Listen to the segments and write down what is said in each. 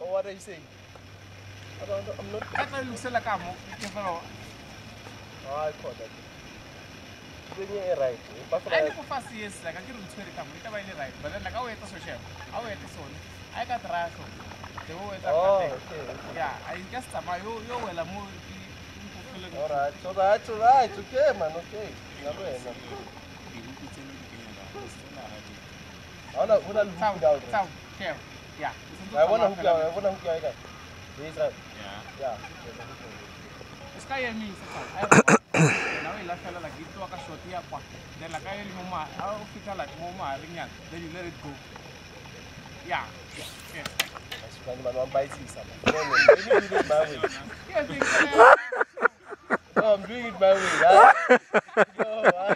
Or what are you saying? I don't know. I'm not. I thought it looks like I'm okay. Oh, I caught that. a ni ku fast yes like a ke re ntshwere ka mo taba ile right but then like I a o eta social. I a o eta sone I got traya so the o eta ka yeah oh, i just you yo yo a mo All right, all right, all right, okay, man, okay. Hold on, hold on, hold on. Yeah. I wanna hook you I wanna hook you like ya. This right? Yeah. Yeah. This guy and me, sasa. Nawe la fela la gitu akashotia kwa. Then la ma, au fita la mo ma ringan. Then you let it go. Yeah. Yeah. Mashikani man one bite is sama. Let me do it way. Yeah, thank I'm doing it my way. Yeah. no, I, I,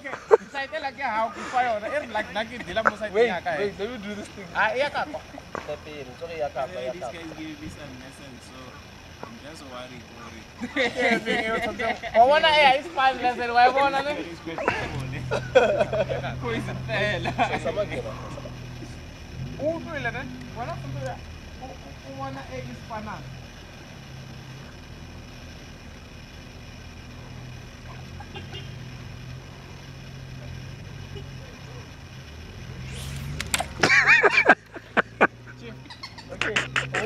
okay. Sasa tell like how kufaya like Nagi Dila Musa. Wait, eh? wait, let me do this thing. Ah, yeah, Kaka. Step in. Sorry, yeah, Kaka. This guy is me some lessons, so I'm just worried, worried. I want to hear his five lessons. Why want to Who is it? Who do you learn? Why not? Who want hear his finance?